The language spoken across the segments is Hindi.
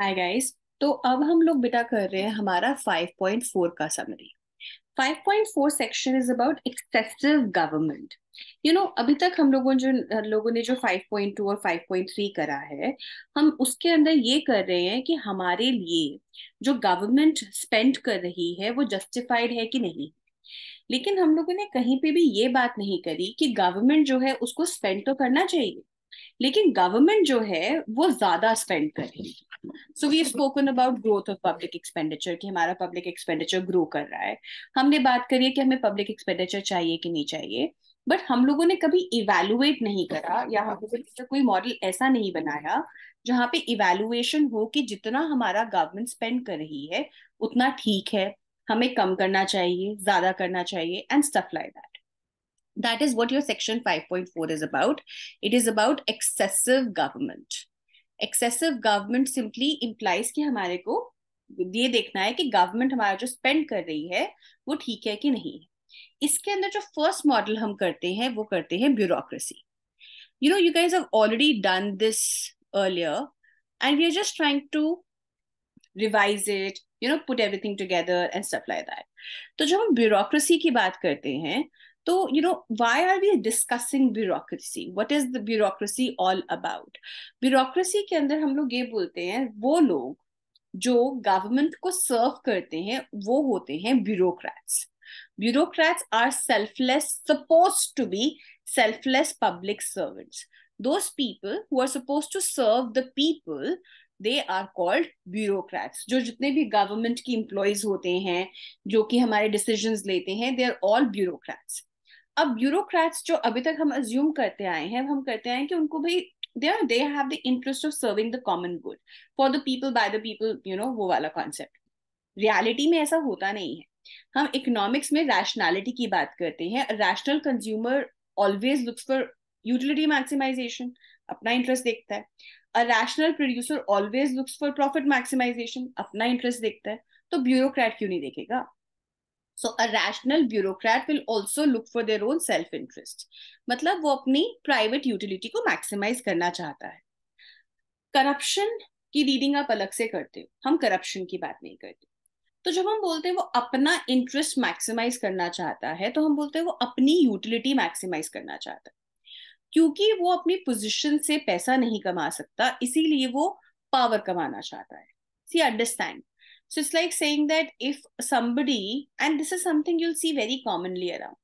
हाय गाइस तो अब हम लोग बेटा कर रहे हैं हमारा 5.4 का summary 5.4 section is about excessive government you know अभी तक हम लोगों जो, लोगों ने जो 5.2 और 5.3 करा है, हम उसके अंदर ये कर रहे हैं कि हमारे लिए जो गवर्नमेंट स्पेंड कर रही है, वो जस्टिफाइड है कि नहीं? लेकिन हम लोगों ने कहीं पे भी ये बात नहीं करी कि गवर्नमेंट जो है उसको स्पेंड तो करना चाहिए। लेकिन गवर्नमेंट जो है, वो ज़्यादा स्पेंड करे so we spoken about growth of public expenditure कि हमारा पब्लिक एक्सपेंडिचर ग्रो कर रहा है। हमने बात करी है कि हमें पब्लिक एक्सपेंडिचर चाहिए कि नहीं चाहिए बट हम लोगों ने कभी इवेलुएट नहीं करा, या हम लोगों ने कोई मॉडल ऐसा नहीं बनाया, जहाँ पे इवेलुएशन हो कि जितना हमारा गवर्नमेंट स्पेंड कर रही है, उतना ठीक है, हमें कम करना चाहिए, ज़्यादा करना चाहिए and stuff like that that is what your section 5.4 is about. It is about excessive government. Excessive government simply implies कि हमारे को ये देखना है कि गवर्नमेंट हमारा जो स्पेंड कर रही है, वो ठीक है कि नहीं है। इसके अंदर जो फ़र्स्ट मॉडल हम करते हैं, वो करते हैं bureaucracy you know you guys have already done this earlier and we are just trying to revise it you know put everything together and stuff like that तो जब हम ब्यूरोक्रेसी की बात करते हैं तो you know why are we discussing bureaucracy what is the bureaucracy all about bureaucracy के अंदर हम लोग ये बोलते हैं, वो लोग जो गवर्नमेंट को सर्व करते हैं, वो होते हैं bureaucrats bureaucrats are selfless suppose to be selfless public servants those people who are supposed to serve the people they are called bureaucrats जो जितने भी गवर्नमेंट की एम्प्लॉयज़ होते हैं, जो कि हमारे डिसीजंस लेते हैं दे आर ऑल ब्यूरोक्रेट्स अब ब्यूरोक्रेट्स जो अभी तक हम अज्यूम करते आए हैं हम करते आए हैं कि उनको भाई they are they have the interest of serving the common good for the people by the people you know वो वाला कॉन्सेप्ट रियलिटी में ऐसा होता नहीं है। हम इकोनॉमिक्स में रैशनैलिटी की बात करते हैं। Rational consumer always looks for utility maximisation अपना इंटरेस्ट देखता है। A rational producer always looks for profit maximisation अपना इंटरेस्ट देखता है। तो ब्यूरोक्रेट क्यों नहीं देखेगा? So a rational bureaucrat will also look for their own self interest मतलब वो अपनी प्राइवेट यूटिलिटी को मैक्सिमाइज करना चाहता है। करप्शन की रीडिंग आप अलग से करते हो। हम करप्शन की बात नहीं करते। तो जब हम बोलते हैं वो अपना इंटरेस्ट मैक्सिमाइज करना चाहता है तो हम बोलते हैं वो अपनी यूटिलिटी मैक्सिमाइज करना चाहता है। क्योंकि वो अपनी पोजीशन से पैसा नहीं कमा सकता, इसीलिए वो पावर कमाना चाहता है। See understand So it's like saying that if somebody, and this is something you'll see very commonly around,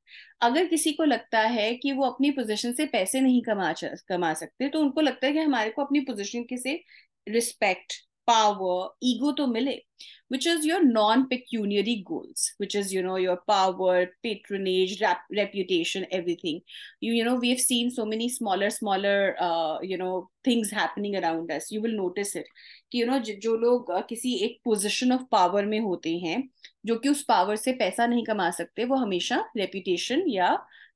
अगर किसी को लगता है कि वो अपनी पोजीशन से पैसे नहीं कमा कमा सकते तो उनको लगता है कि हमारे को अपनी पोजीशन के से रिस्पेक्ट पावर ईगो तो मिले which is your non-pecuniary goals which is you know your power patronage rep reputation everything you you know we have seen so many smaller smaller uh, you know things happening around us you will notice it कि यू नो जो लोग किसी एक पोजीशन ऑफ़ पावर में होते हैं जो कि उस पावर से पैसा नहीं कमा सकते वो हमेशा रेपुटेशन या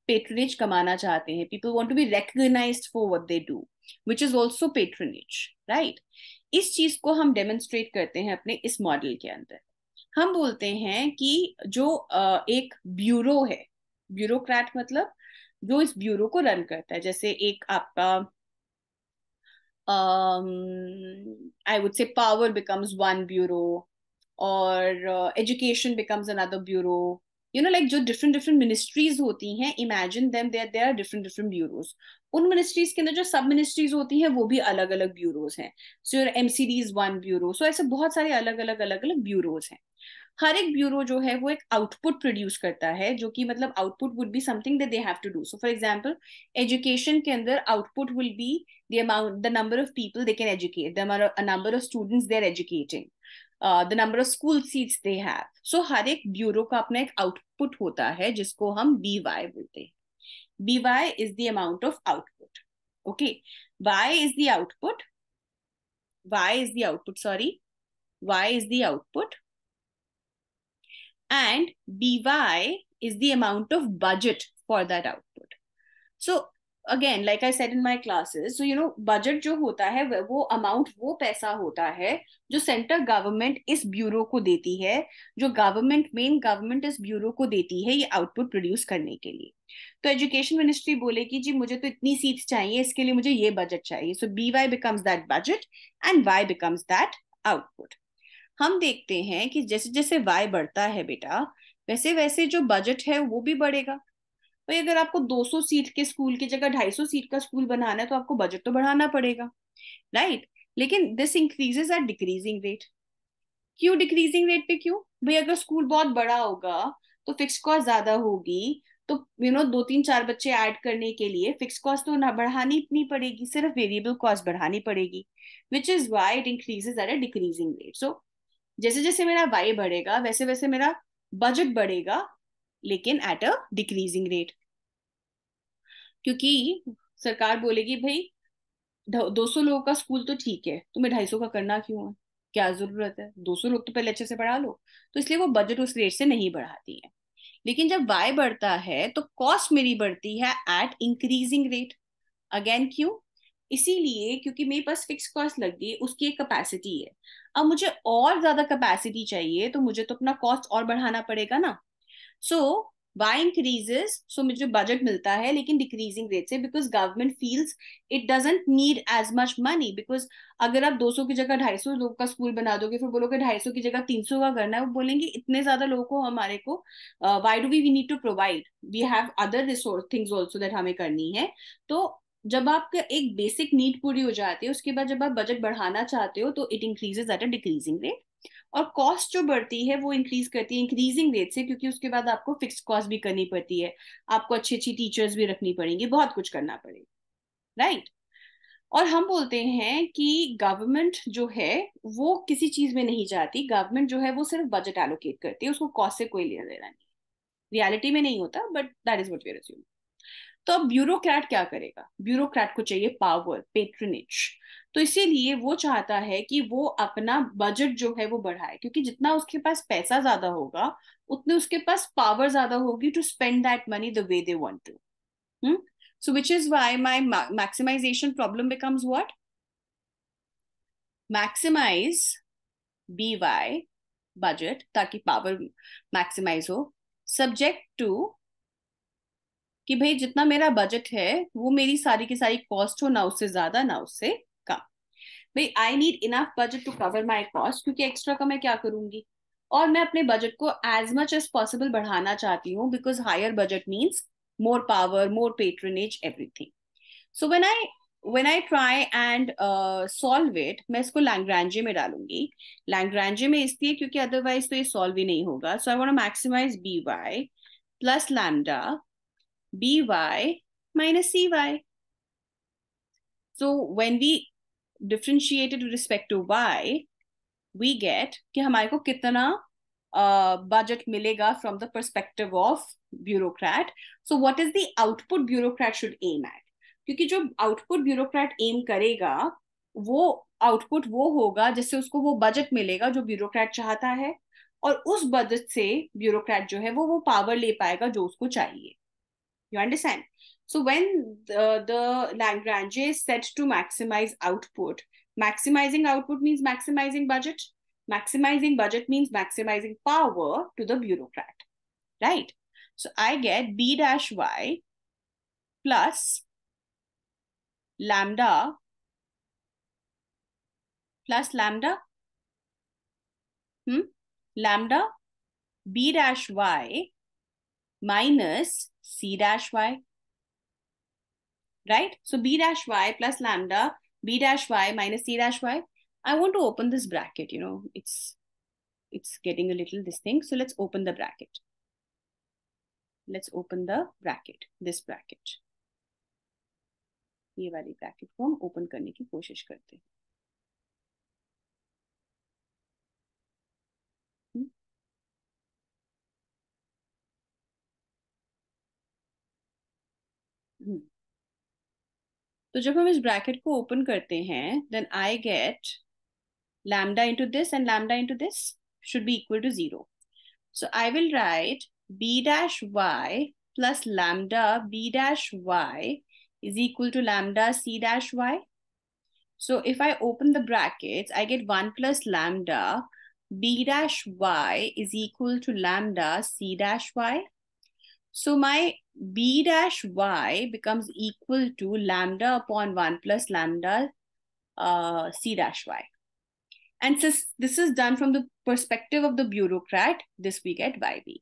पेट्रनेज कमाना चाहते हैं people want to be recognised for what they do which is also patronage right इस चीज़ को हम डेमोन्स्ट्रेट करते हैं अपने इस मॉडल के अंदर। हम बोलते हैं कि जो एक ब्यूरो है ब्यूरोक्रेट मतलब जो इस ब्यूरो को रन करता है, जैसे एक आपका I would say power becomes one bureau और education becomes another bureau you know like जो डिफरेंट डिफरेंट मिनिस्ट्रीज होती हैं imagine them there there different different bureaus उन मिनिस्ट्रीज के अंदर जो सब मिनिस्ट्रीज होती हैं, वो भी अलग अलग ब्यूरोज हैं. So your M C D is one bureau so ऐसे बहुत सारे अलग अलग अलग अलग ब्यूरोज हैं. हर एक ब्यूरो जो है, वो एक आउटपुट प्रोड्यूस करता है, जो कि मतलब output would be something that they have to do so for example education के अंदर output will be the amount the number of people they can educate the number of students they are educating the number of school seats they have. So हर एक ब्यूरो का अपना एक आउटपुट होता है, जिसको हम बी वाई बोलते हैं. B Y is the amount of output okay Y is the output Y is the output sorry Y is the output and B Y is the amount of budget for that output so again like I said in my classes so you know budget जो होता है, वो अमाउंट वो पैसा होता है जो सेंट्रल गवर्नमेंट इस ब्यूरो को देती है, जो गवर्नमेंट मेन गवर्नमेंट इस ब्यूरो को देती है ये आउटपुट प्रोड्यूस करने के लिए। तो एजुकेशन मिनिस्ट्री बोले बोलेगी जी, मुझे तो इतनी सीट्स चाहिए, इसके लिए मुझे ये बजट चाहिए। So B Y becomes that budget and Y becomes that output हम देखते हैं कि जैसे जैसे वाई बढ़ता है बेटा वैसे वैसे जो बजट है वो भी बढ़ेगा। भाई, अगर आपको 200 सीट के स्कूल की जगह 250 सीट का स्कूल बनाना है तो आपको बजट तो बढ़ाना पड़ेगा राइट लेकिन this increases at decreasing rate क्यों डिक्रीजिंग रेट पे क्यों? भाई, अगर स्कूल बहुत बड़ा होगा तो फिक्स कॉस्ट ज़्यादा होगी तो यू नो दो तीन चार बच्चे ऐड करने के लिए फिक्स कॉस्ट तो ना बढ़ानी नहीं पड़ेगी, सिर्फ़ वेरिएबल कॉस्ट बढ़ानी पड़ेगी which is why it increases at a decreasing rate so जैसे जैसे मेरा वाई बढ़ेगा वैसे वैसे मेरा बजट बढ़ेगा लेकिन एट अ डिक्रीजिंग रेट क्योंकि सरकार बोलेगी, भाई दो सौ लोगों का स्कूल तो ठीक है, तुम्हें ढाई सौ का करना क्यों है? क्या ज़रूरत है? दो सौ लोग तो पहले अच्छे से पढ़ा लो. तो इसलिए वो बजट उस रेट से नहीं बढ़ाती है। लेकिन जब वाई बढ़ता है तो कॉस्ट मेरी बढ़ती है एट इंक्रीजिंग रेट अगेन क्यों? इसीलिए क्योंकि मेरे पास फिक्स कॉस्ट लग गई, उसकी एक कैपेसिटी है। अब मुझे और ज़्यादा कैपेसिटी चाहिए तो मुझे तो अपना कॉस्ट और बढ़ाना पड़ेगा ना। सो why increases so मुझे बजट मिलता है, लेकिन डिक्रीजिंग रेट से because government feels it doesn't need as much money because अगर आप 200 की जगह 250 लोग का स्कूल बना दोगे, फिर बोलोगे 250 की जगह 300 का करना है, वो बोलेंगे इतने ज़्यादा लोगों को हमारे को why do we we need to provide we have other resource things also that हमें करनी है। तो जब आपका एक बेसिक नीड पूरी हो जाती है, उसके बाद जब आप बजट बढ़ाना चाहते हो तो it increases at a decreasing rate और कॉस्ट जो बढ़ती है, वो इंक्रीज करती है इंक्रीजिंग रेट से, क्योंकि उसके बाद आपको फिक्स कॉस्ट भी करनी पड़ती है। आपको अच्छी अच्छी टीचर्स भी रखनी पड़ेंगी, बहुत कुछ करना पड़ेगा राइट और हम बोलते हैं कि गवर्नमेंट जो है, वो किसी चीज़ में नहीं जाती। गवर्नमेंट जो है, वो सिर्फ़ बजट एलोकेट करती है, उसको कॉस्ट से कोई लेना देना नहीं रियलिटी में नहीं होता but that is what we तो अब ब्यूरोक्रेट क्या करेगा? ब्यूरोक्रेट को चाहिए पावर पेट्रनेज तो इसीलिए वो चाहता है कि वो अपना बजट जो है वो बढ़ाए, क्योंकि जितना उसके पास पैसा ज़्यादा होगा, उतने उसके पास पावर ज़्यादा होगी to spend that money the way they want to so which is why my maximisation problem becomes what maximise B Y budget ताकि पावर मैक्सिमाइज हो। सब्जेक्ट टू कि भाई जितना मेरा बजट है, वो मेरी सारी की सारी कॉस्ट हो, ना उससे ज़्यादा, ना उससे भाई I need enough budget to cover my cost क्योंकि एक्स्ट्रा का मैं क्या करूँगी? और मैं अपने बजट को एज मच एज पॉसिबल बढ़ाना चाहती हूँ because higher budget means more power more patronage everything so when I I try and uh, solve it, मैं इसको लैंग्रांजे में डालूँगी। लैंग्रांजे में इसलिए क्योंकि अदरवाइज़ तो ये सॉल्व ही नहीं होगा। So I want maximise B Y plus lambda minus C Y So when we with respect to y, we get कि हमारे को कितना बजट uh, मिलेगा from the perspective of bureaucrat so what is the output bureaucrat should aim at क्योंकि जो आउटपुट ब्यूरोक्रेट एम करेगा वो आउटपुट वो होगा जिससे उसको वो बजट मिलेगा जो ब्यूरोक्रेट चाहता है और उस बजट से ब्यूरोक्रेट जो है वो वो पावर ले पाएगा जो उसको चाहिए। You understand? So when the, the Lagrange is set to maximize output, maximizing output means maximizing budget. Maximizing budget means maximizing power to the bureaucrat, right? So I get b dash y plus lambda plus lambda hmm? lambda b dash y minus c dash y Right? So b dash y plus lambda, b dash y minus c dash y. I want to open this bracket, you know, it's it's getting a little this thing. So let's open the bracket. Let's open the bracket, this bracket. ये वाली ब्रैकेट को हम ओपन करने की कोशिश करते हैं तो जब हम इस ब्रैकेट को ओपन करते हैं then I get lambda into this and lambda into this should be equal to zero so I will write B dash Y plus lambda B dash Y is equal to lambda C dash Y so if I open the bracket I get one plus lambda B dash Y is equal to lambda C dash Y so my b dash y becomes equal to lambda upon 1 plus lambda uh, c dash y. And since this is done from the perspective of the bureaucrat, this we get YB.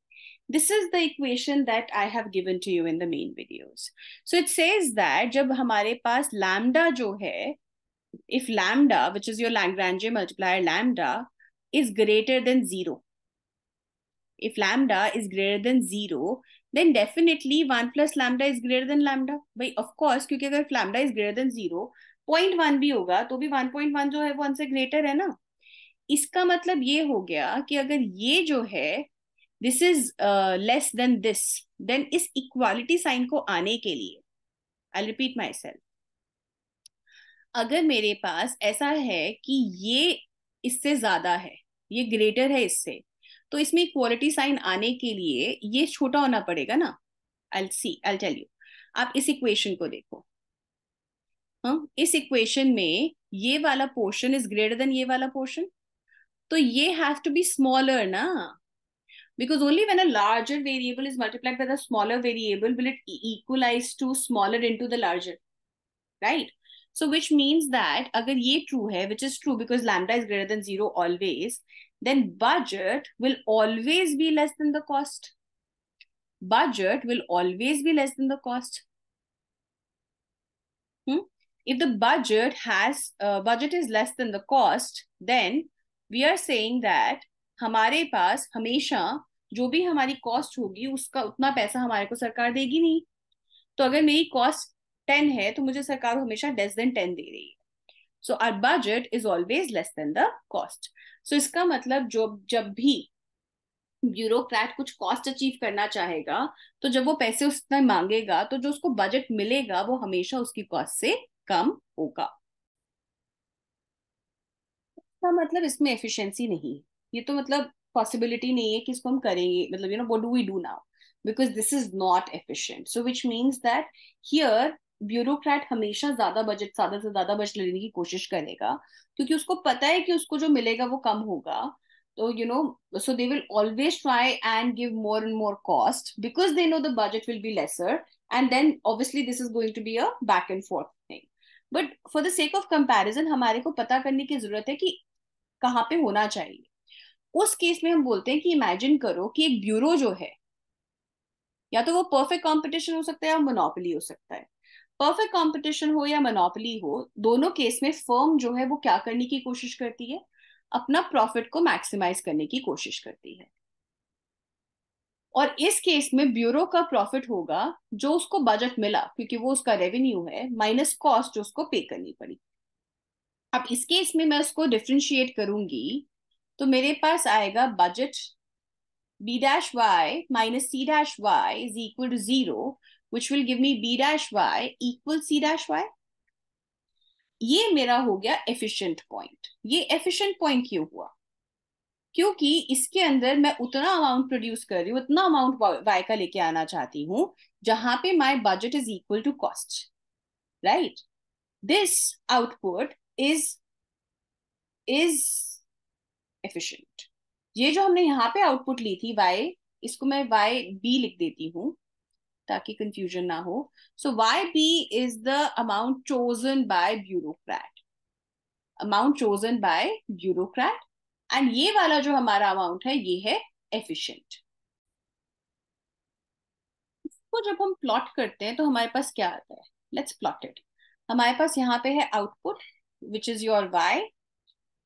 This is the equation that I have given to you in the main videos. So it says that जब हमारे पास lambda जो है, if lambda, which is your Lagrangian multiplier lambda, is greater than zero, if lambda is greater than zero, then definitely 1 plus lambda is greater than lambda. भाई of course, क्योंकि अगर lambda is greater than zero, point one भी होगा तो भी वन पॉइंट वन जो है वो वन ग्रेटर है ना इसका मतलब ये हो गया कि अगर ये जो है this is less than this then इस इक्वालिटी साइन को आने के लिए आई रिपीट माई सेल्फ अगर मेरे पास ऐसा है कि ये इससे ज़्यादा है ये ग्रेटर है इससे तो इसमें इक्वालिटी साइन आने के लिए ये छोटा होना पड़ेगा ना I see I tell you आप इस इक्वेशन को देखो हाँ इस इक्वेशन में ये वाला पोर्शन इज़ ग्रेटर देन ये वाला पोर्शन तो ये हैव टू बी स्मॉलर ना because only when a larger variable is multiplied by the smaller variable will it equalize to smaller into the larger right so which means that agar ye true hai which is true because lambda is greater than 0 always then budget will always be less than the cost budget will always be less than the cost hmm? if the budget has uh, budget is less than the cost then we are saying that हमारे पास हमेशा जो भी हमारी कॉस्ट होगी उसका उतना पैसा हमारे को सरकार देगी नहीं तो अगर मेरी कॉस्ट टेन है तो मुझे सरकार हमेशा लेस देन टेन दे रही है so our budget is always less than the cost so इसका मतलब जो, जब भी ब्यूरोक्रेट कुछ कॉस्ट अचीव करना चाहेगा तो जब वो पैसे उसने मांगेगा तो जो उसको बजट मिलेगा, वो हमेशा उसकी कॉस्ट से कम होगा। इसका मतलब इसमें एफिशिएंसी नहीं ये तो मतलब पॉसिबिलिटी नहीं है कि इसको हम करेंगे मतलब you know what do we do now because this is not efficient so which means that here bureaucrat हमेशा ज़्यादा बजट ज़्यादा से ज़्यादा बजट लेने की कोशिश करेगा, क्योंकि उसको पता है कि उसको जो मिलेगा वो कम होगा। तो you know so they will always try and give more and more cost because they know the budget will be lesser and then obviously this is going to be a back and forth thing but for the sake of comparison हमारे को पता करने की ज़रूरत है कि कहाँ पे होना चाहिए। उस केस में हम बोलते हैं कि इमेजिन करो कि एक ब्यूरो जो है, या तो वो परफेक्ट कंपटीशन हो सकता है या मोनोपली हो सकता है। परफेक्ट कंपटीशन हो या मोनोपली हो, दोनों केस में फर्म जो है वो क्या करने की कोशिश करती है? अपना प्रॉफिट को मैक्सिमाइज करने की कोशिश करती है। और इस केस में ब्यूरो का प्रॉफिट होगा, जो उसको बजट मिला, क्योंकि वो उसका रेवेन्यू है माइनस कॉस्ट जो उसको पे करनी पड़ी। अब इस केस में मैं उसको डिफ्रेंशिएट करूँगी तो मेरे पास आएगा budget B dash Y minus C dash Y is equal to zero which will give me B dash Y equal C dash Y ये मेरा हो गया एफिशिएंट पॉइंट ये एफिशिएंट पॉइंट क्यों हुआ? क्योंकि इसके अंदर मैं उतना अमाउंट प्रोड्यूस कर रही हूँ, उतना अमाउंट वाई का लेके आना चाहती हूँ, जहाँ पे my budget is equal to cost right this output is is efficient ये जो हमने यहाँ पे आउटपुट ली थी वाई इसको मैं वाई बी लिख देती हूँ। ताकि कंफ्यूजन ना हो। So Y B is the amount chosen by bureaucrat amount chosen by bureaucrat and ये वाला जो हमारा अमाउंट है, ये है एफिशिएंट इसको जब हम प्लॉट करते हैं तो हमारे पास क्या आता है? लेट्स प्लॉट इट हमारे पास यहाँ पे है output which is your Y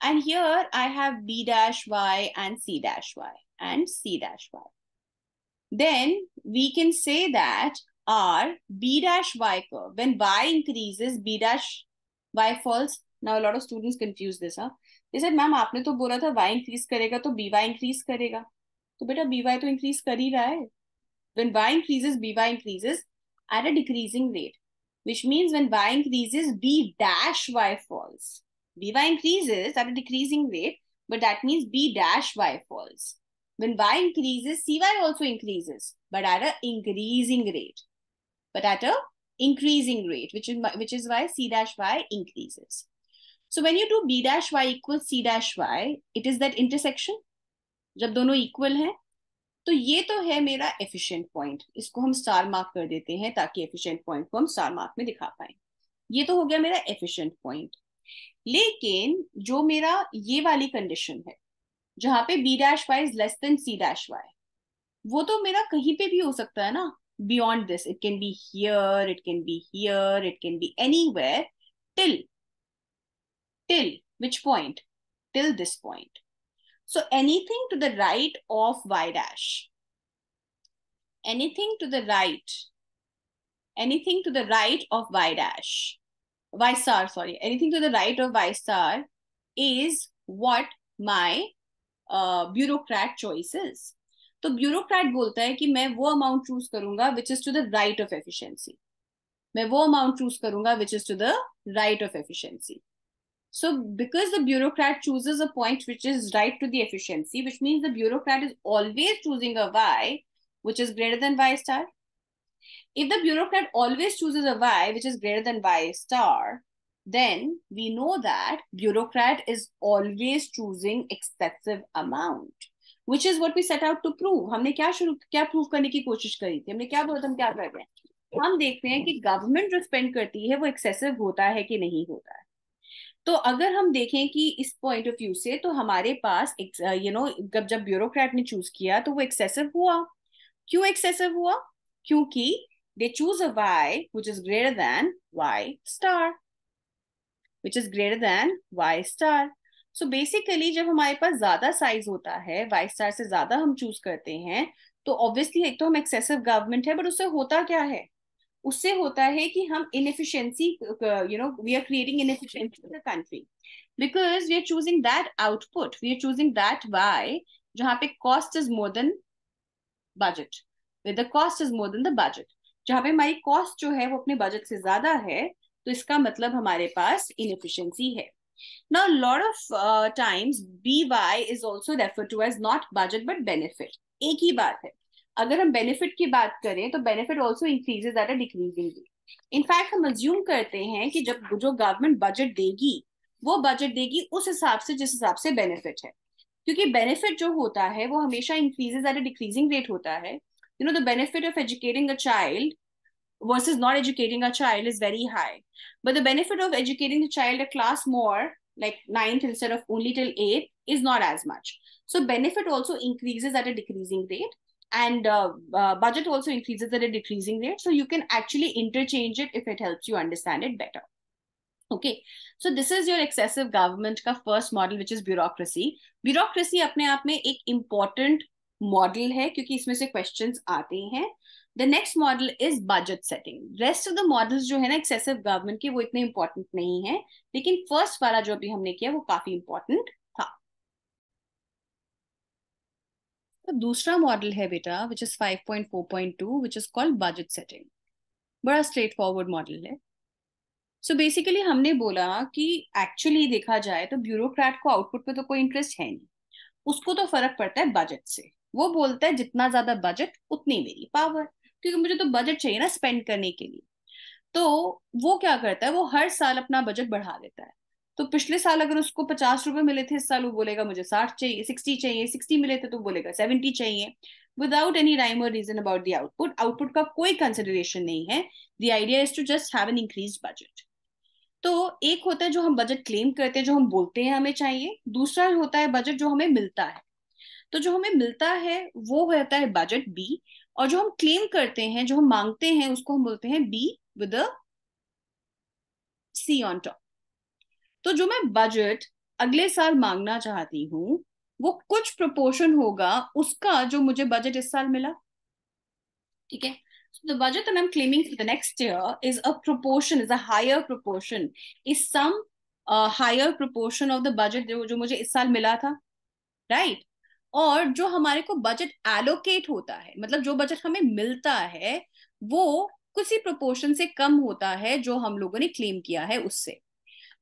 and here I have B dash Y and C dash Y and C dash Y then we can say that our b dash y curve when y increases b dash y falls now a lot of students confuse this huh जैसे मैम आपने तो बोला था वाई इंक्रीज करेगा तो बी वाई इंक्रीज करेगा तो बेटा बी वाई तो इंक्रीज कर ही रहा है when y increases by increases at a decreasing rate which means when y increases b dash y falls by increases at a decreasing rate but that means b dash y falls When y increases cy also increases but at a increasing rate but at a increasing rate which is which is why c dash y increases so when you do b dash y equals c dash y, it is that intersection. जब दोनों इक्वल हैं तो ये तो है मेरा एफिशिएंट पॉइंट इसको हम स्टार मार्क कर देते हैं ताकि एफिशिएंट पॉइंट को हम स्टार मार्क में दिखा पाए ये तो हो गया मेरा एफिशिएंट पॉइंट लेकिन जो मेरा ये वाली कंडीशन है जहां पे B dash Y is less than C dash Y वो तो मेरा कहीं पे भी हो सकता है ना beyond this it can be here it can be here it can be anywhere till till which point till this point so anything to the right of y dash anything to the right anything to the right of y dash y star sorry anything to the right of y star is what my bureaucrat choices तो ब्यूरोक्रेट बोलता है कि मैं वो अमाउंट चूज़ करूँगा which is to the right of efficiency मैं वो अमाउंट चूज़ करूँगा which is to the right of efficiency so because the bureaucrat chooses a point which is right to the efficiency which means the bureaucrat is always choosing a Y which is greater than Y star if the bureaucrat always chooses a Y which is greater than Y star then we know that bureaucrat is always choosing excessive amount, which is what we set out to prove. हमने क्या शुरू क्या प्रूव करने की कोशिश करी थी? हमने क्या बोला हम क्या कर रहे हैं? हम देखते हैं कि गवर्नमेंट जो स्पेंड करती है वो एक्सेसिव होता है कि नहीं होता है? तो अगर हम देखें कि इस पॉइंट ऑफ़ व्यू से तो हमारे पास यू नो जब जब ब्यूरोक्रेट ने चूज़ किया तो वो एक्सेसिव हुआ। क्यों एक्सेसिव हुआ? क्योंकि they choose a y which is greater than y star. Which is greater than y star. So basically, जब हमारे पास ज़्यादा साइज़ होता है, y star से ज़्यादा हम चूज़ करते हैं तो ऑब्वियसली एक तो हम एक्सेसिव गवर्नमेंट है बट उससे होता क्या है? उससे होता है कि हम inefficiency you know we are creating inefficiency in the country because we are choosing that output we are choosing that Y जहाँ पे cost is more than budget the cost is more than the budget जहाँ पे हमारी कॉस्ट जो है, वो अपने बजट से ज़्यादा है तो इसका मतलब हमारे पास इनएफिशिएंसी है। Now, a of uh, times BY is also referred to as not budget but benefit. एक ही बात है। अगर हम बेनिफिट की बात करें तो benefit also increases at a decreasing rate in fact हम अज्यूम करते हैं कि जब जो गवर्नमेंट बजट देगी वो बजट देगी उस हिसाब से जिस हिसाब से बेनिफिट है। क्योंकि बेनिफिट जो होता है वो हमेशा increases at a decreasing rate होता है। You know the benefit of educating a child versus not educating a child is very high but the benefit of educating the child a class more like ninth instead of only till eighth is not as much so benefit also increases at a decreasing rate and uh, uh, budget also increases at a decreasing rate so you can actually interchange it if it helps you understand it better okay so this is your excessive government ka first model which is bureaucracy bureaucracy apne aap mein ek important model है क्योंकि इसमें से क्वेश्चन आते हैं The next model is budget setting rest of the models जो है ना एक्सेसिव गवर्नमेंट के, वो इतने इंपॉर्टेंट नहीं है, लेकिन फ़र्स्ट वाला जो अभी हमने किया, वो काफ़ी इंपॉर्टेंट था। तो दूसरा मॉडल है बेटा which is 5.4.2 which is called budget setting बड़ा स्ट्रेट फॉरवर्ड मॉडल है। सो so बेसिकली हमने बोला कि एक्चुअली देखा जाए तो ब्यूरोक्रेट को आउटपुट पे तो कोई इंटरेस्ट है नहीं। उसको तो फ़र्क पड़ता है बजट से। वो बोलता है जितना ज़्यादा बजट उतनी मेरी पावर क्योंकि मुझे तो बजट चाहिए ना स्पेंड करने के लिए। तो वो क्या करता है, वो हर साल अपना बजट बढ़ा देता है। तो पिछले साल अगर उसको पचास रुपए मिले थे इस साल, वो बोलेगा मुझे साठ चाहिए, सिक्सटी चाहिए, सिक्सटी मिले थे तो बोलेगा सेवेंटी चाहिए। विदाउट एनी राइम और reason about the output output का कोई कंसिडरेशन नहीं है। The idea is to just have an increase budget तो एक होता है जो हम बजट क्लेम करते हैं, जो हम बोलते हैं हमें चाहिए। दूसरा होता है बजट जो हमें मिलता है। तो जो हमें मिलता है, वो होता है बजट बी और जो हम क्लेम करते हैं जो हम मांगते हैं उसको हम बोलते हैं B with C on top तो जो मैं बजट अगले साल मांगना चाहती हूँ वो कुछ प्रोपोर्शन होगा उसका जो मुझे बजट इस साल मिला ठीक है So the budget that I'm claiming for the next year is a proportion, is a higher proportion, is some uh, higher proportion of the budget जो जो मुझे इस साल मिला था right और जो हमारे को बजट एलोकेट होता है मतलब जो बजट हमें मिलता है वो किसी प्रोपोर्शन से कम होता है जो हम लोगों ने क्लेम किया है उससे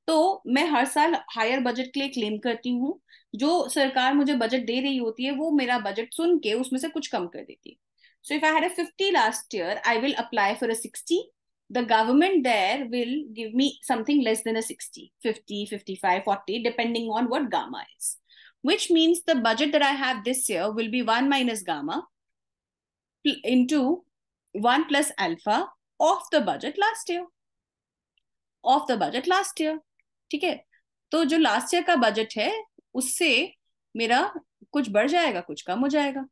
तो मैं हर साल हायर बजट के लिए क्लेम करती हूँ जो सरकार मुझे बजट दे रही होती है वो मेरा बजट सुन के उसमें से कुछ कम कर देती है So if I had a 50 last year, I will apply for a 60. The government there will give me something less than a 60, 50, 55, 40, depending on what gamma is. Which means the budget that I have this year will be 1 minus gamma into 1 plus alpha of the budget last year. Of the budget last year. ठीक है तो जो लास्ट ईयर का बजट है उससे मेरा कुछ बढ़ जाएगा कुछ कम हो जाएगा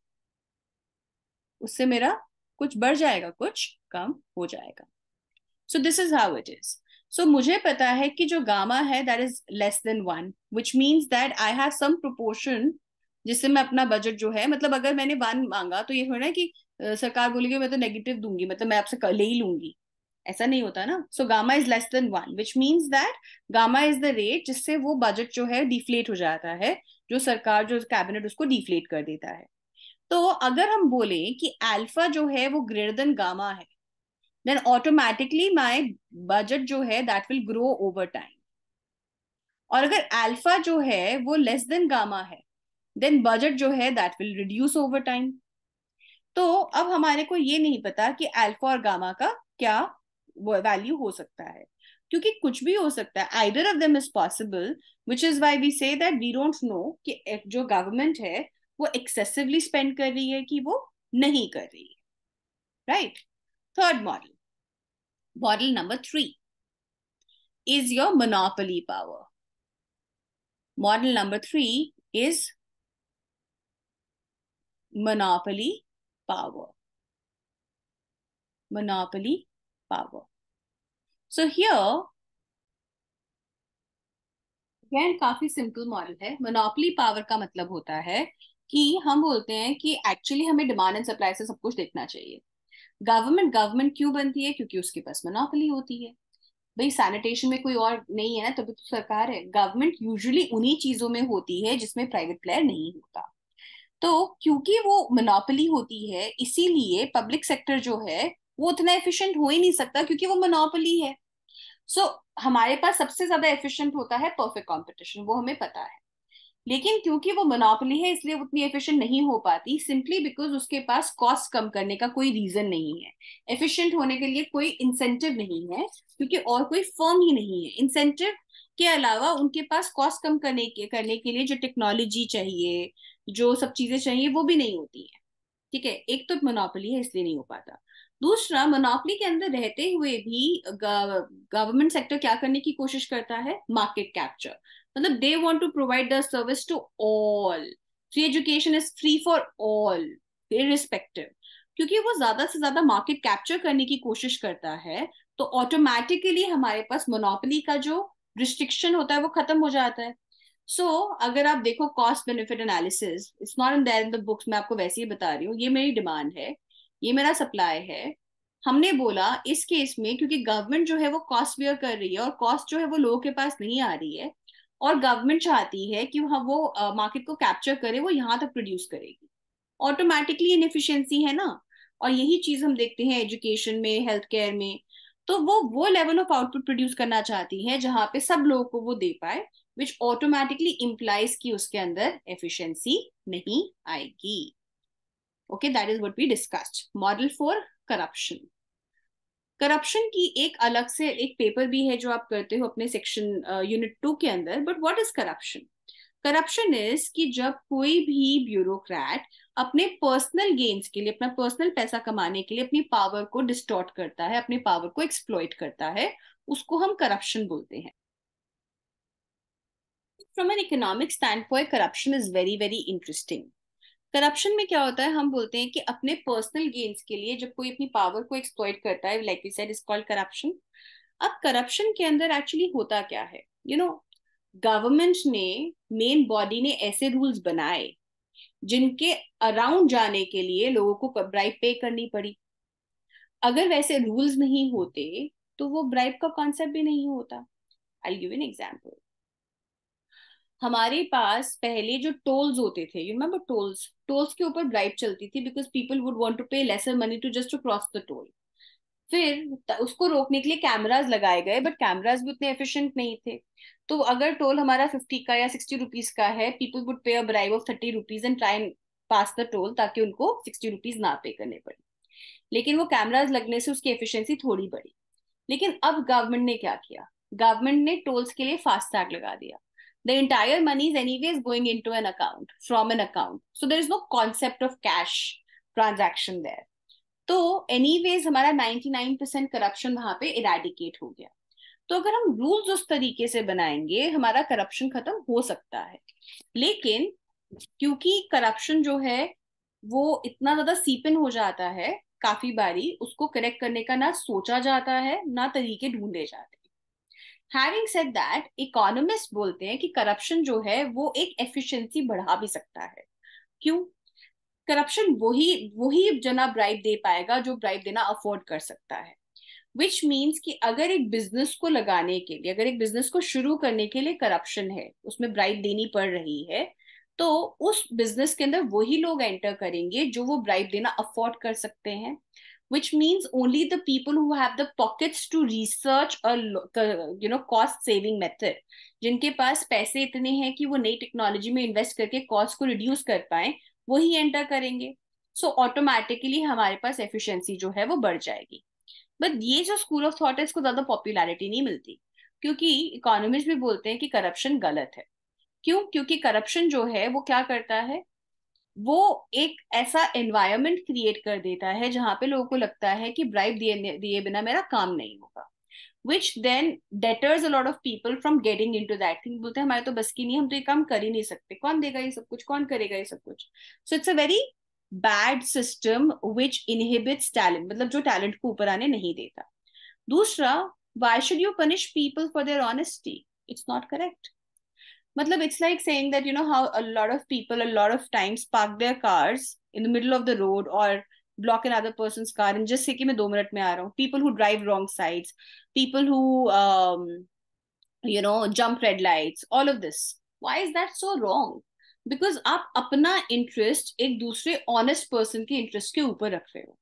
उससे मेरा कुछ बढ़ जाएगा कुछ कम हो जाएगा so this is how it is so मुझे पता है कि जो गामा है that is less than one which means that I have some proportion जिससे मैं अपना बजट जो है मतलब अगर मैंने वन मांगा तो ये थोड़ा कि सरकार बोलेगी, मैं तो नेगेटिव दूँगी मतलब मैं आपसे ले ही लूँगी। ऐसा नहीं होता ना? So gamma is less than one which means that gamma is the rate जिससे वो बजट जो है डिफ्लेट हो जाता है, जो सरकार, जो कैबिनेट उसको डिफ्लेट कर देता है। तो अगर हम बोले कि अल्फ़ा जो है, वो ग्रेटर देन गामा है देन ऑटोमेटिकली माई बजट जो है that will grow over time और अगर अल्फ़ा जो है, वो लेस देन गामा है देन बजट जो है that will reduce over time तो अब हमारे को ये नहीं पता कि अल्फ़ा और गामा का क्या वैल्यू हो सकता है, क्योंकि कुछ भी हो सकता है. Either of them is possible which is why we say that we don't know कि जो गवर्नमेंट है, वो एक्सेसिवली स्पेंड कर रही है कि वो नहीं कर रही है. Right third model model number three is your monopoly power. Model number three is monopoly power. Monopoly power. So here, again काफ़ी सिंपल मॉडल है मोनोपली पावर का मतलब होता है कि हम बोलते हैं कि एक्चुअली हमें डिमांड एंड सप्लाई से सब कुछ देखना चाहिए गवर्नमेंट गवर्नमेंट क्यों बनती है? क्योंकि उसके पास मोनोपली होती है। भाई सैनिटेशन में कोई और नहीं है ना तभी तो सरकार है। गवर्नमेंट यूजुअली उन्हीं चीज़ों में होती है जिसमें प्राइवेट प्लेयर नहीं होता। तो क्योंकि वो मोनोपली होती है इसीलिए पब्लिक सेक्टर जो है वो उतना एफिशिएंट हो ही नहीं सकता क्योंकि वो मोनोपली है। सो so, हमारे पास सबसे ज़्यादा एफिशिएंट होता है परफेक्ट कंपटीशन वो हमें पता है। लेकिन क्योंकि वो मोनोपली है, इसलिए उतनी एफिशिएंट नहीं हो पाती सिंपली बिकॉज़ उसके पास कॉस्ट कम करने का कोई रीजन नहीं है। एफिशिएंट होने के लिए कोई इंसेंटिव नहीं है, क्योंकि और कोई फर्म ही नहीं है। इंसेंटिव के अलावा उनके पास कॉस्ट कम करने के करने के लिए जो टेक्नोलॉजी चाहिए, जो सब चीज़ें चाहिए, वो भी नहीं होती है। ठीक है? एक तो मोनोपली है, इसलिए नहीं हो पाता। दूसरा मोनोपली के अंदर रहते हुए भी गवर्नमेंट सेक्टर क्या करने की कोशिश करता है? मार्केट कैप्चर मतलब they want to provide the service to all free education is free for all respective क्योंकि वो ज़्यादा से ज़्यादा मार्केट कैप्चर करने की कोशिश करता है तो ऑटोमेटिकली हमारे पास मोनोपली का जो रिस्ट्रिक्शन होता है वो खत्म हो जाता है। सो so, अगर आप देखो cost benefit analysis it's not in there in the books मैं आपको वैसे ही बता रही हूँ ये मेरी डिमांड है ये मेरा सप्लाई है। हमने बोला इस केस में क्योंकि गवर्नमेंट जो है वो कॉस्ट वेयर कर रही है और कॉस्ट जो है वो लोगों के पास नहीं आ रही है और गवर्नमेंट चाहती है कि वो मार्केट को कैप्चर करे, वो यहाँ तक प्रोड्यूस करेगी। ऑटोमेटिकली इनएफिशिएंसी है ना? और यही चीज़ हम देखते हैं एजुकेशन में हेल्थ केयर में। तो वो वो लेवल ऑफ़ आउटपुट प्रोड्यूस करना चाहती है, जहाँ पे सब लोगों को वो दे पाए विच ऑटोमेटिकली इम्प्लाइज कि उसके अंदर एफिशिएंसी नहीं आएगी। Okay, that is what we discussed. Model for corruption. Corruption की एक अलग से एक पेपर भी है जो आप करते हो अपने सेक्शन यूनिट टू के अंदर but what is corruption corruption is कि जब कोई भी ब्यूरोक्रेट अपने पर्सनल गेन्स के लिए, अपना पर्सनल पैसा कमाने के लिए अपनी पावर को डिस्टॉर्ट करता है, अपनी पावर को एक्सप्लॉइट करता है, उसको हम करप्शन बोलते हैं। From an economic stand point corruption is very very interesting corruption में क्या होता है? हम बोलते हैं कि अपने पर्सनल गेन्स के लिए जब कोई अपनी पावर को एक्सप्लॉइट करता है like we said is called corruption अब करप्शन के अंदर एक्चुअली होता क्या है? यू नो गवर्नमेंट ने मेन बॉडी ने ऐसे रूल्स बनाए, जिनके अराउंड जाने के लिए लोगों को ब्राइब पे करनी पड़ी। अगर वैसे रूल्स नहीं होते तो वो ब्राइब का कॉन्सेप्ट भी नहीं होता। आई गिव एन एग्ज़ाम्पल हमारे पास पहले जो टोल्स होते थे यू रिमेम्बर टोल्स टोल्स के ऊपर ब्राइब चलती थी because people would want to pay lesser money to just to cross the toll फिर उसको रोकने के लिए कैमराज लगाए गए बट कैमराज भी उतने एफिशिएंट नहीं थे। तो अगर टोल हमारा फिफ्टी का या सिक्सटी रुपीज़ का है people would pay a bribe of thirty rupees and try pass the toll ताकि उनको सिक्सटी रुपीज़ ना पे करने पड़े। लेकिन वो कैमराज लगने से उसकी एफिशिएंसी थोड़ी बढ़ी। लेकिन अब गवर्नमेंट ने क्या किया? गवर्नमेंट ने टोल्स के लिए फास्ट टैग लगा दिया। The entire money is anyways going into an account, from an account. So there is no concept of cash transaction there. तो एनीवेज हमारा 99% करप्शन वहाँ पे इरेडिकेट हो गया। तो अगर हम रूल्स उस तरीके से बनाएँगे, हमारा करप्शन खत्म हो सकता है। लेकिन क्योंकि करप्शन जो है, वो इतना ज़्यादा सीपन हो जाता है काफ़ी बारी, उसको करेक्ट करने का ना सोचा जाता है, ना तरीके ढूंढे जाते। हैविंग सेड दैट इकोनॉमिस्ट बोलते हैं कि करप्शन जो है, वो एक एफिशिएंसी बढ़ा भी सकता है। क्यों? करप्शन वही वही जना ब्राइब दे पाएगा जो ब्राइब देना अफोर्ड कर सकता है। विच मीन्स कि अगर एक बिज़नेस को लगाने के लिए, अगर एक बिज़नेस को शुरू करने के लिए करप्शन है, उसमें ब्राइब देनी पड़ रही है तो उस बिज़नेस के अंदर वही लोग एंटर करेंगे जो वो ब्राइब देना अफोर्ड कर सकते हैं। Which means only the people who have the pockets to research a you know cost saving method. जिनके पास पैसे इतने हैं कि वो नई टेक्नोलॉजी में इन्वेस्ट करके कॉस्ट को रिड्यूस कर पाए वही एंटर करेंगे। सो so, ऑटोमेटिकली हमारे पास एफिशिएंसी जो है वो बढ़ जाएगी। बट ये जो स्कूल ऑफ़ थॉट है इसको ज़्यादा पॉपुलैरिटी नहीं मिलती। क्योंकि इकोनॉमिस्ट भी बोलते हैं कि करप्शन गलत है। क्यों? क्योंकि करप्शन जो है वो क्या करता है? वो एक ऐसा एनवायरमेंट क्रिएट कर देता है जहाँ पे लोगों को लगता है कि ब्राइब दिए दिए बिना मेरा काम नहीं होगा। Which then deters a lot of people from getting in to that thing बोलते हैं, हमारे तो बस की नहीं, हम तो ये काम कर ही नहीं सकते। कौन देगा ये सब कुछ? कौन करेगा ये सब कुछ? So it's a very bad system which inhibits talent मतलब जो टैलेंट को ऊपर आने नहीं देता। दूसरा why should you punish people for their honesty it's not correct मतलब it's like saying that you know how a lot of people a lot of times park their cars in the middle of the road और block in other person car in just say कि मैं दो मिनट में आ रहा हूँ। People who drive wrong sides people who you know jump red lights all of this why is that so wrong because आप अपना इंटरेस्ट एक दूसरे ऑनेस्ट पर्सन के इंटरेस्ट के ऊपर रख रहे हो।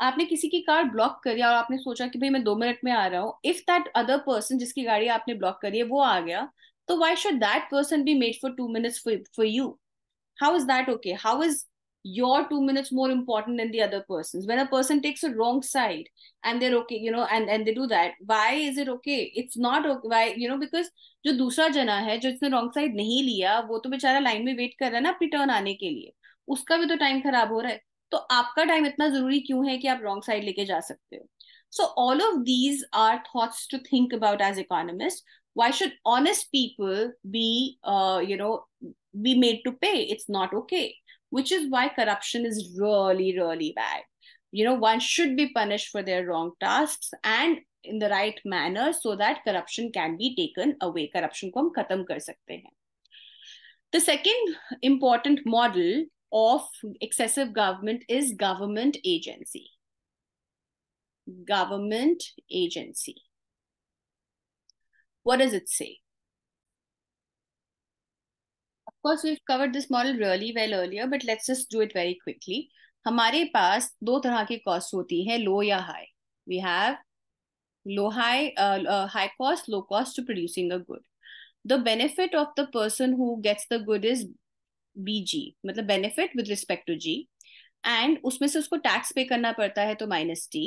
आपने किसी की कार ब्लॉक करी और आपने सोचा कि भाई मैं दो मिनट में आ रहा हूँ। इफ़ दैट अदर पर्सन जिसकी गाड़ी आपने ब्लॉक करी है, वो आ गया So why should that person be made for two minutes for, for you? How is that okay? How is your two minutes more important than the other person's? When a person takes a wrong side and they're okay, you know, and, and they do that, why is it okay? It's not okay. Why, you know, because जो दूसरा जना है जो इसने रॉन्ग साइड नहीं लिया वो तो बेचारा लाइन में वेट कर रहा है ना अपनी टर्न आने के लिए उसका भी तो टाइम खराब हो रहा है तो आपका टाइम इतना जरूरी क्यों है कि आप रॉन्ग साइड लेके जा सकते हो so all of these are thoughts to think about as economist why should honest people be uh, you know be made to pay? It's not okay. Which is why corruption is really really bad. You know one should be punished for their wrong tasks and in the right manner so that corruption can be taken away. Corruption ko hum khatam kar sakte hain the second important model of excessive government is government agency. Government agency What does it say? Of course, we've covered this model really well earlier, but let's just do it very quickly. हमारे पास दो तरह की कॉस्ट होती है लो या high we have high uh, uh, high cost low cost to producing a good the benefit of the person who gets the good is bg मतलब benefit with respect to g and उसमें से उसको टैक्स पे करना पड़ता है तो माइनस टी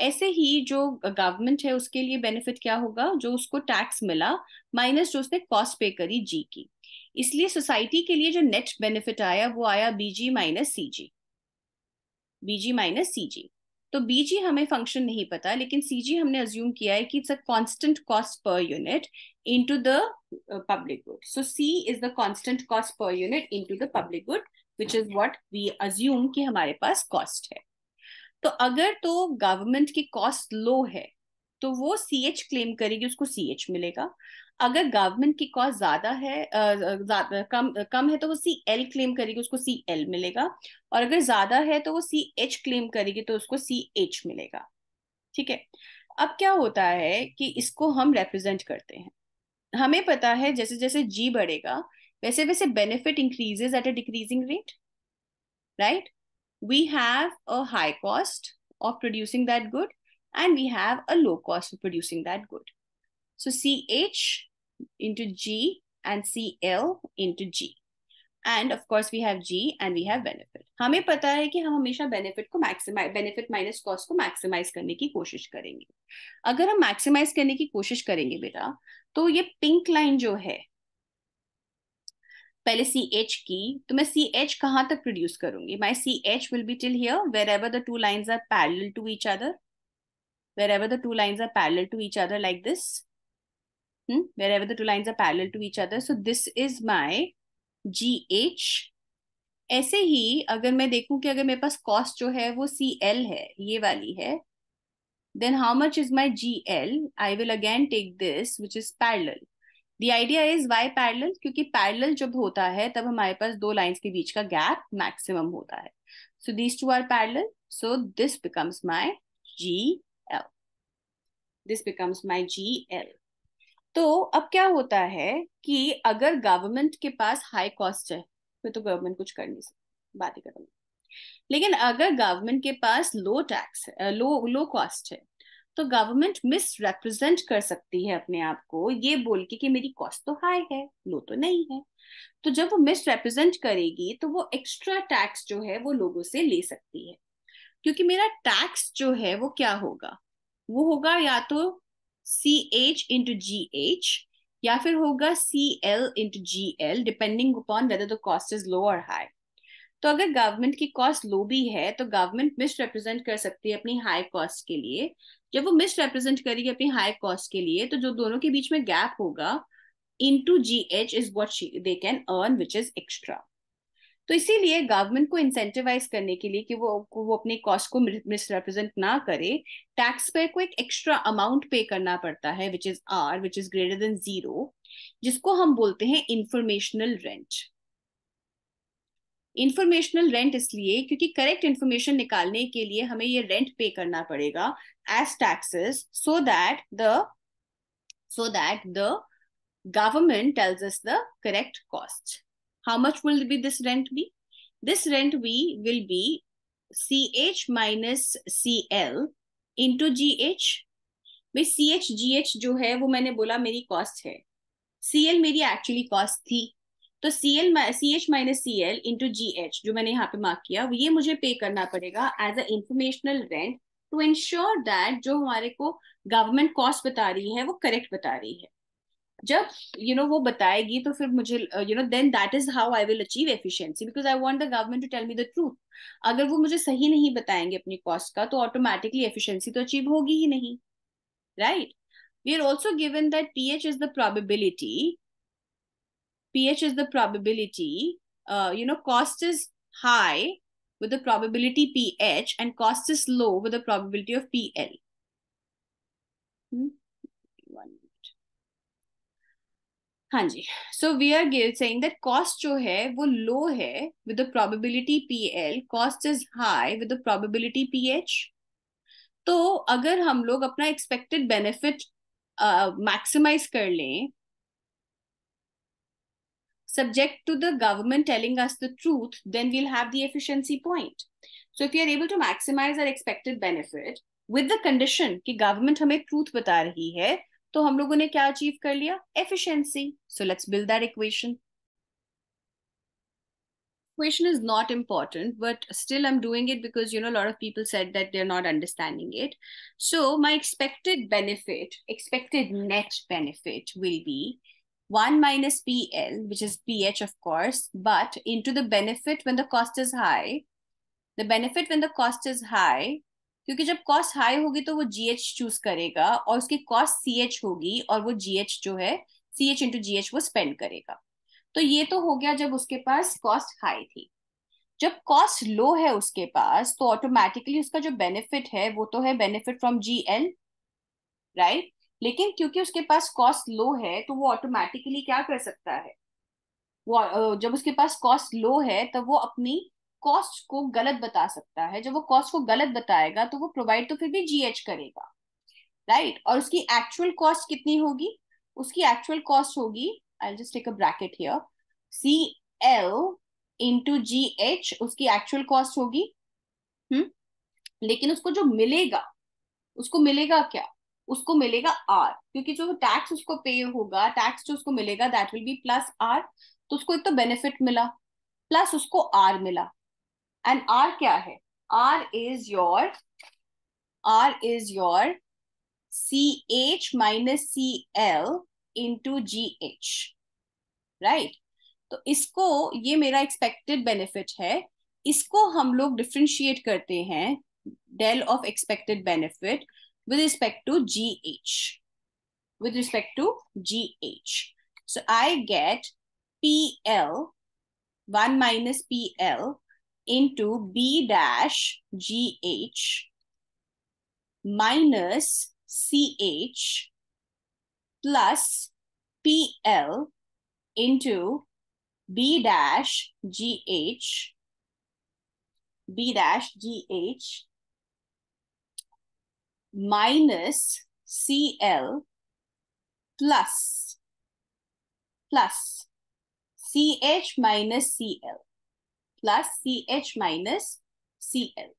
ऐसे ही जो गवर्नमेंट है उसके लिए बेनिफिट क्या होगा? जो उसको टैक्स मिला माइनस जो उसने कॉस्ट पे करी जी की। इसलिए सोसाइटी के लिए जो नेट बेनिफिट आया, वो आया BG minus C G BG minus C G तो बीजी हमें फ़ंक्शन नहीं पता, लेकिन सीजी हमने अज्यूम किया है कि it's a constant cost per unit into the public good so C is the constant cost per unit into the public good which is what we assume कि हमारे पास कॉस्ट है। तो अगर तो गवर्नमेंट की कॉस्ट लो है तो वो सी एच क्लेम करेगी, उसको सी एच मिलेगा। अगर गवर्नमेंट की कॉस्ट ज़्यादा है ज़्यादा, कम कम है तो वो सी एल क्लेम करेगी, उसको सी एल मिलेगा। और अगर ज़्यादा है तो वो सी एच क्लेम करेगी तो उसको सी एच मिलेगा। ठीक है? अब क्या होता है कि इसको हम रिप्रेजेंट करते हैं। हमें पता है जैसे जैसे जी बढ़ेगा, वैसे वैसे benefit increases at a decreasing rate right we have a high cost of producing that good and we have a low cost of producing that good. So CH into G and CL into G. And of course we have G and we have benefit. हमें पता है कि हम हमेशा बेनिफिट को मैक्सिमाइज बेनिफिट माइनस कॉस्ट को मैक्सिमाइज करने की कोशिश करेंगे अगर हम मैक्सिमाइज करने की कोशिश करेंगे बेटा तो ये पिंक लाइन जो है पहले सी एच की तो मैं सी एच कहाँ तक प्रोड्यूस करूँगी my C H will be till here wherever the two lines are parallel to each other wherever the two lines are parallel to each other like this hmm? wherever the two lines are parallel to each other. So this is my GH. ऐसे ही अगर मैं देखूँ कि अगर मेरे पास कॉस्ट जो है वो सी एल है, ये वाली है then how much is my G L I will again take this which is parallel. The idea is why parallel क्योंकि पैरल जब होता है, तब हमारे पास दो lines के बीच का गैप मैक्सिमम होता है. So these two are parallel so this becomes my G L this becomes my G L तो अब क्या होता है कि अगर गवर्नमेंट के पास हाई कॉस्ट है फिर तो गवर्नमेंट कुछ कर नहीं सकती, बात ही खत्म लेकिन अगर गवर्नमेंट के पास low tax low low cost है तो गवर्नमेंट मिस रिप्रेजेंट कर सकती है अपने आप को ये बोल के कि मेरी कॉस्ट तो हाई है लो तो नहीं है। तो जब वो मिस रिप्रेजेंट करेगी तो वो एक्स्ट्रा टैक्स जो है वो लोगों से ले सकती है। क्योंकि मेरा टैक्स जो है वो क्या होगा? वो होगा या तो C H into G H या फिर होगा C L into G L depending upon whether the cost is low और हाई तो अगर गवर्नमेंट की कॉस्ट लो भी है तो गवर्नमेंट मिस रिप्रेजेंट कर सकती है अपनी हाई कॉस्ट के लिए। जब वो मिस रिप्रेजेंट करेगी अपनी हाई कॉस्ट के लिए तो जो दोनों के बीच में गैप होगा into GH is what they can earn which is extra तो इसीलिए गवर्नमेंट को इंसेंटिवाइज करने के लिए कि वो वो अपने कॉस्ट को मिस रिप्रेजेंट ना करे टैक्स पे को एक एक्स्ट्रा अमाउंट पे करना पड़ता है which is R which is greater than zero जिसको हम बोलते हैं इंफॉर्मेशनल रेंट इंफॉर्मेशनल रेंट इसलिए क्योंकि करेक्ट इंफॉर्मेशन निकालने के लिए हमें ये रेंट पे करना पड़ेगा as taxes so that the so that the government tells the correct cost how much will be this rent be this rent be will be C H minus C L into G H भाई सी एच जी एच जो है वो मैंने बोला मेरी कॉस्ट है। सी एल मेरी एक्चुअली कॉस्ट थी। तो C L C H minus C L into G H जो मैंने यहाँ पे मार्क किया ये मुझे पे करना पड़ेगा as a informational rent to ensure that जो हमारे को गवर्नमेंट कॉस्ट बता रही है वो करेक्ट बता रही है। जब यू you नो know, वो बताएगी तो फिर मुझे you know then that is how I will achieve efficiency because I want the government to tell me the truth अगर वो मुझे सही नहीं बताएँगे अपनी कॉस्ट का तो ऑटोमेटिकली एफिशिएंसी तो अचीव होगी ही नहीं। Right we are also given that P H is the probability pH is the probability, uh, you know, cost is high with the probability pH and cost is low with the probability of PL. Hmm? One. हाँ जी so we are saying that cost जो है वो लो है with the probability PL cost is high with the probability PH तो अगर हम लोग अपना एक्सपेक्टेड बेनिफिट मैक्सिमाइज कर लें subject to the government telling us the truth, then we'll have the efficiency point. So if we are able to maximize our expected benefit with the condition कि government हमें truth बता रही है तो हम लोगों ने क्या अचीव कर लिया efficiency. So let's build that equation. Equation is not important, but still I'm doing it because you know a lot of people said that they're not understanding it. So my expected benefit, expected net benefit will be 1 minus PL, which is pH, of course, but into the benefit when the cost is high. The benefit when the cost is high, क्योंकि जब कॉस्ट हाई होगी तो वो जी एच चूज़ करेगा और उसकी कॉस्ट सी एच होगी और वो जी एच जो है C H into G H वो स्पेंड करेगा। तो ये तो हो गया जब उसके पास कॉस्ट हाई थी। जब कॉस्ट लो है उसके पास तो ऑटोमेटिकली उसका जो बेनिफिट है वो तो है benefit from G L right लेकिन क्योंकि उसके पास कॉस्ट लो है तो वो ऑटोमेटिकली क्या कर सकता है? वो जब उसके पास कॉस्ट लो है, तब वो अपनी कॉस्ट को गलत बता सकता है। जब वो कॉस्ट को गलत बताएगा तो वो प्रोवाइड तो फिर भी जीएच करेगा। Right right? और उसकी एक्चुअल कॉस्ट कितनी होगी? उसकी एक्चुअल कॉस्ट होगी I just take a bracket here C L into G H उसकी एक्चुअल कॉस्ट होगी। हम्म? लेकिन उसको जो मिलेगा, उसको मिलेगा क्या? उसको मिलेगा आर क्योंकि जो टैक्स उसको पे होगा टैक्स जो उसको मिलेगा that will be plus R तो उसको एक तो बेनिफिट मिला प्लस उसको आर मिला। एंड आर क्या है? R is your R is your C H minus C L into G H right तो इसको, ये मेरा एक्सपेक्टेड बेनिफिट है। इसको हम लोग डिफ्रेंशिएट करते हैं del of expected benefit with respect to GH. with respect to GH. So I get PL, 1 minus PL into B dash GH minus CH plus PL into B dash GH B dash GH minus CL plus plus CH minus CL plus CH minus CL.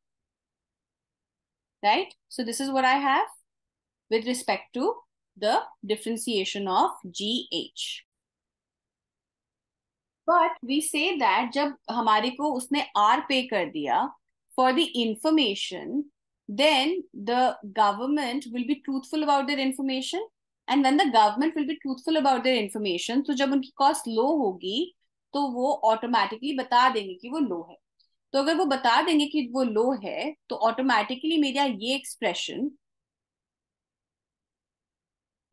Right? So this is what I have with respect to the differentiation of GH. But we say that जब हमारे को उसने R pay कर दिया for the information, then the government will be truthful about their information. And when the government will be truthful about their information, तो जब उनकी cost low होगी, तो वो ऑटोमेटिकली बता देंगे कि वो लो है। तो अगर वो बता देंगे कि वो लो है तो ऑटोमेटिकली मेरा ये एक्सप्रेशन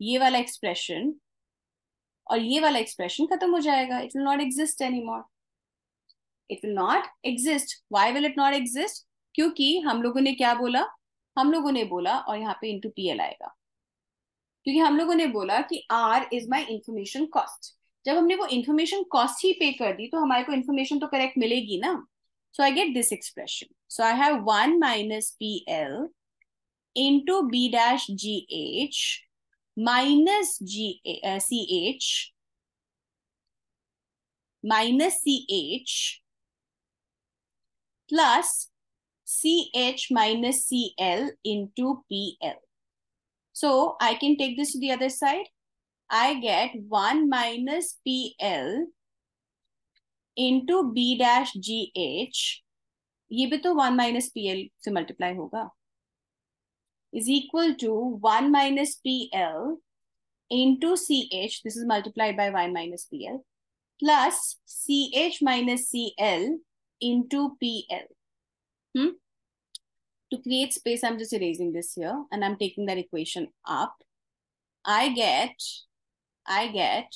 ये वाला एक्सप्रेशन और ये वाला एक्सप्रेशन खत्म हो जाएगा। It will not exist any more it will not exist why will it not exist क्योंकि हम लोगों ने क्या बोला? हम लोगों ने बोला, और यहाँ पे इंटू पी एल आएगा। क्योंकि हम लोगों ने बोला कि R is my information cost जब हमने वो इन्फॉर्मेशन कॉस्ट ही पे कर दी तो हमारे को इन्फॉर्मेशन तो करेक्ट मिलेगी ना? So I get this expression so I have one minus P L into B dash G H minus G C H minus C H Plus C H minus C L into P L so I can take this to the other side. I get 1 minus PL into B dash GH ये भी तो 1 minus PL से multiply होगा is equal to 1 minus PL into CH this is multiplied by 1 minus PL plus CH minus CL into PL. Hmm? To create space, I'm just erasing this here and I'm taking that equation up. I get I get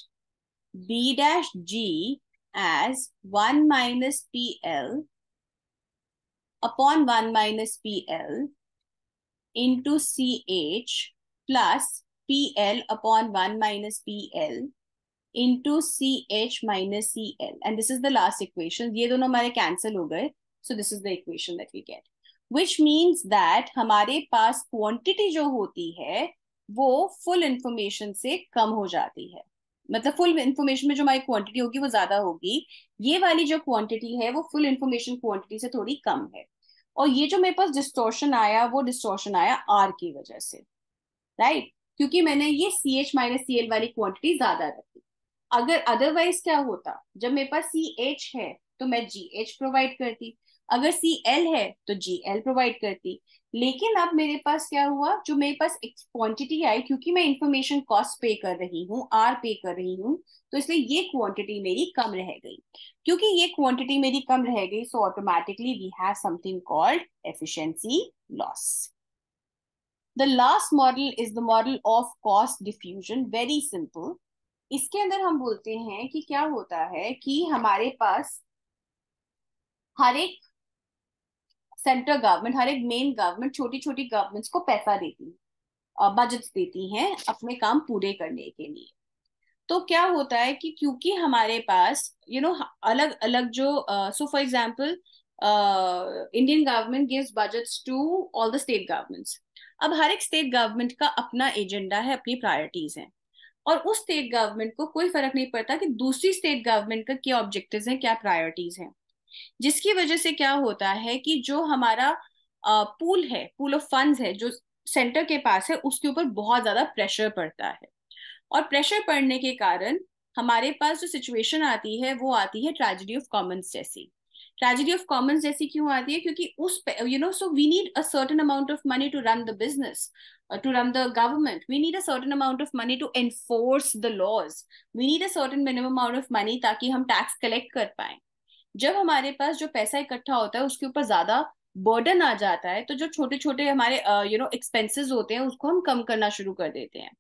B dash G as 1 minus PL upon 1 minus PL into CH plus PL upon 1 minus PL into CH minus CL. And this is the last equation. ये दोनों हमारे cancel हो गए. So this is the equation that we get. Which means that हमारे पास quantity जो होती है, वो फुल इंफॉर्मेशन से कम हो जाती है। मतलब फुल इंफॉर्मेशन में जो हमारी क्वांटिटी होगी, वो ज़्यादा होगी। ये वाली जो क्वांटिटी है, वो फुल इंफॉर्मेशन क्वांटिटी से थोड़ी कम है। और ये जो मेरे पास डिस्टोर्शन आया, वो डिस्टोर्शन आया आर की वजह से। Right right? क्योंकि मैंने ये C H minus C L वाली क्वांटिटी ज़्यादा रखी। अगर अदरवाइज़ क्या होता? जब मेरे पास सी एच है तो मैं जी एच प्रोवाइड करती। अगर सी एल है तो जी एल प्रोवाइड करती। लेकिन अब मेरे पास क्या हुआ? जो मेरे पास क्वांटिटी आई, क्योंकि मैं इंफॉर्मेशन कॉस्ट पे कर रही हूँ आर पे कर रही हूँ तो इसलिए ये क्वांटिटी मेरी कम रह गई। क्योंकि ये क्वांटिटी मेरी कम रह गई so automatically we have something called efficiency loss the last model is the model of cost diffusion very simple इसके अंदर हम बोलते हैं कि क्या होता है कि हमारे पास हर एक सेंट्रल गवर्नमेंट हर एक मेन गवर्नमेंट छोटी छोटी गवर्नमेंट्स को पैसा देती है बजट देती हैं अपने काम पूरे करने के लिए। तो क्या होता है कि क्योंकि हमारे पास यू you नो know, अलग अलग जो so for example Indian government gives budgets to all the state governments अब हर एक स्टेट गवर्नमेंट का अपना एजेंडा है अपनी प्रायोरिटीज हैं। और उस स्टेट गवर्नमेंट को कोई फ़र्क नहीं पड़ता कि दूसरी स्टेट गवर्नमेंट का क्या ऑब्जेक्टिव्स हैं क्या प्रायोरिटीज हैं। जिसकी वजह से क्या होता है कि जो हमारा पूल है पूल ऑफ़ फंड्स है, जो सेंटर के पास है, उसके ऊपर बहुत ज़्यादा प्रेशर पड़ता है। और प्रेशर पड़ने के कारण हमारे पास जो सिचुएशन आती है, वो आती है ट्रेजिडी ऑफ़ कॉमन्स जैसी। ट्रेजिडी ऑफ़ कॉमन्स जैसी क्यों आती है? क्योंकि उस you know so we need a certain amount of money to run the business to run the government we need a certain amount of money to enforce the laws we need a certain minimum amount of money ताकि हम टैक्स कलेक्ट कर पाए। जब हमारे पास जो पैसा इकट्ठा होता है उसके ऊपर ज़्यादा बर्डन आ जाता है तो जो छोटे छोटे हमारे यू नो एक्सपेंसेस होते हैं उसको हम कम करना शुरू कर देते हैं।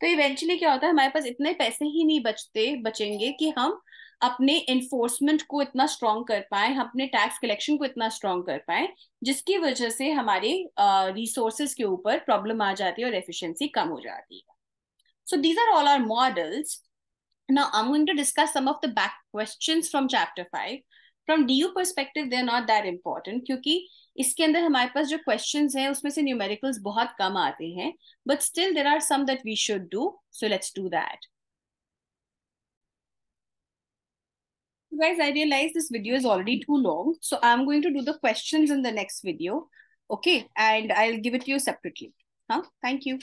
तो इवेंचुअली क्या होता है हमारे पास इतने पैसे ही नहीं बचते बचेंगे कि हम अपने इन्फोर्समेंट को इतना स्ट्रॉन्ग कर पाए अपने टैक्स कलेक्शन को इतना स्ट्रॉन्ग कर पाए जिसकी वजह से हमारे रिसोर्सेज uh, के ऊपर प्रॉब्लम आ जाती है और एफिशिएंसी कम हो जाती है। So these are all are models Now, I'm going to discuss some of the back questions from chapter 5. From DU perspective, they're not that important क्योंकि इसके अंदर हमारे पास जो क्वेश्चंस हैं उसमें से न्यूमेरिकल्स बहुत कम आते हैं but still there are some that we should do so let's do that guys, I realize this video is already too long. So I'm going to do the questions in the next video. Okay. And I'll give it to you separately. Huh? Thank you.